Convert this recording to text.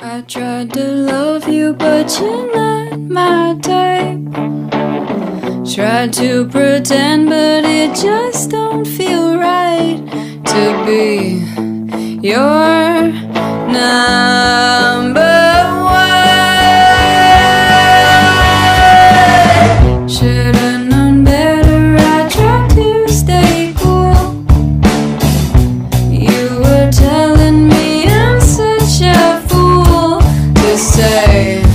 I tried to love you, but you're not my type. Tried to pretend, but it just don't feel right to be your night. say.